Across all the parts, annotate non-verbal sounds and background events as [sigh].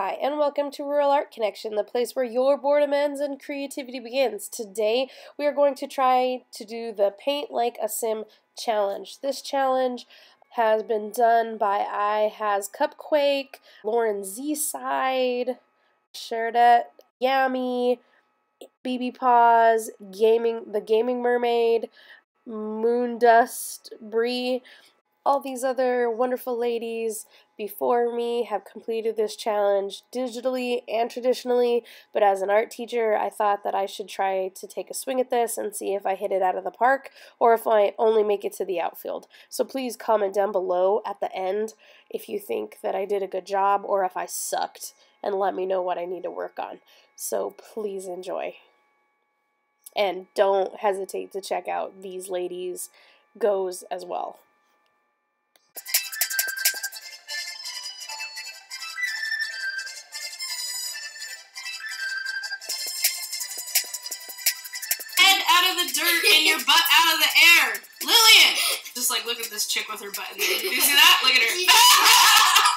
hi, and welcome to Rural Art Connection, the place where your boredom ends and creativity begins. Today, we are going to try to do the Paint Like a Sim challenge. This challenge has been done by iHasCupquake, Lauren Z Side, Cheridet, Yammy, BB Paws, Gaming, The Gaming Mermaid, Moondust, Bri, all these other wonderful ladies before me have completed this challenge digitally and traditionally, but as an art teacher, I thought that I should try to take a swing at this and see if I hit it out of the park or if I only make it to the outfield. So please comment down below at the end if you think that I did a good job or if I sucked and let me know what I need to work on. So please enjoy. And don't hesitate to check out these ladies' goes as well. Like look at this chick with her button. Do you see that? Look at her. [laughs]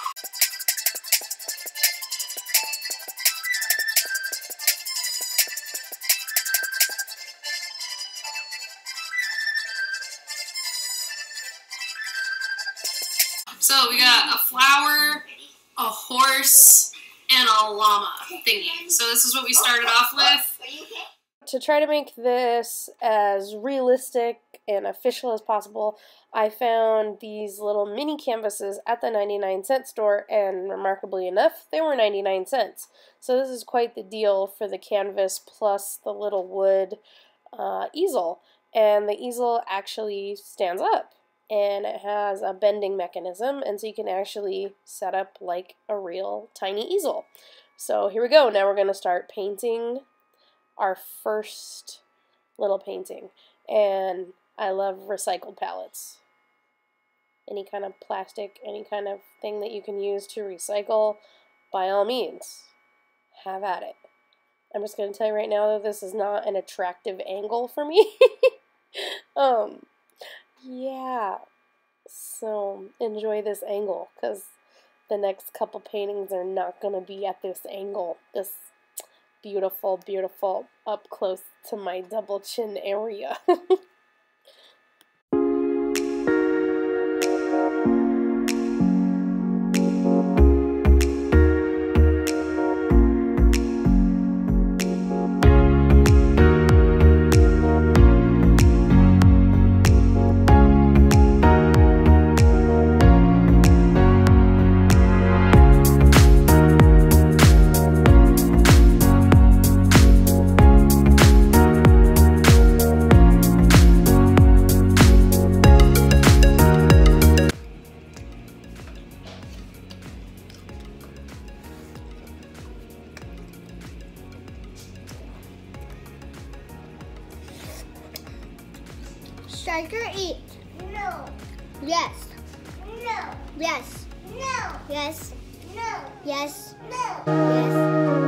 So we got a flower, a horse, and a llama thingy. So this is what we started off with to try to make this as realistic and official as possible, I found these little mini canvases at the 99 cent store, and remarkably enough, they were 99 cents. So this is quite the deal for the canvas plus the little wood uh, easel. And the easel actually stands up, and it has a bending mechanism, and so you can actually set up like a real tiny easel. So here we go. Now we're going to start painting our first little painting. And I love recycled palettes. Any kind of plastic, any kind of thing that you can use to recycle, by all means, have at it. I'm just going to tell you right now that this is not an attractive angle for me. [laughs] um, yeah. So enjoy this angle because the next couple paintings are not going to be at this angle. This beautiful, beautiful up close to my double chin area. [laughs] Strike or eat? No. Yes. No. Yes. No. Yes. No. Yes. No. Yes.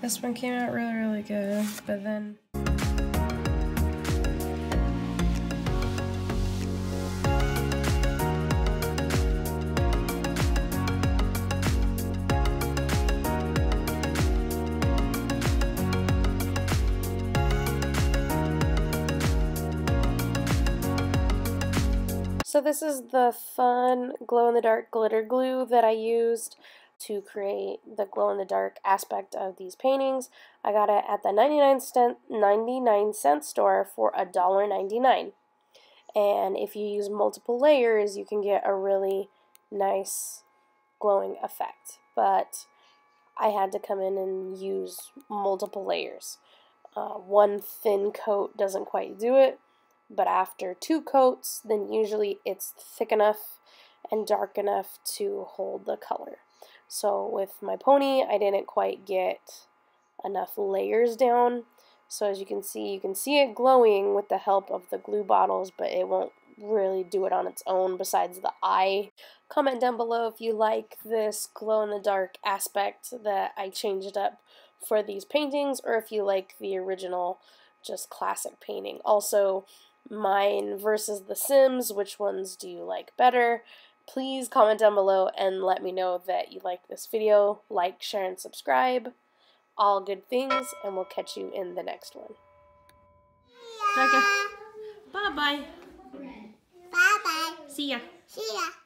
This one came out really, really good, but then So this is the fun glow-in-the-dark glitter glue that I used to create the glow-in-the-dark aspect of these paintings. I got it at the 99 cent, 99 cent store for $1.99. And if you use multiple layers, you can get a really nice glowing effect. But I had to come in and use multiple layers. Uh, one thin coat doesn't quite do it, but after two coats, then usually it's thick enough and dark enough to hold the color. So with my pony, I didn't quite get enough layers down. So as you can see, you can see it glowing with the help of the glue bottles, but it won't really do it on its own besides the eye. Comment down below if you like this glow-in-the-dark aspect that I changed up for these paintings, or if you like the original just classic painting. Also, mine versus The Sims, which ones do you like better? Please comment down below and let me know that you like this video. Like, share, and subscribe. All good things, and we'll catch you in the next one. Yeah. Bye-bye. Bye bye. See ya. See ya.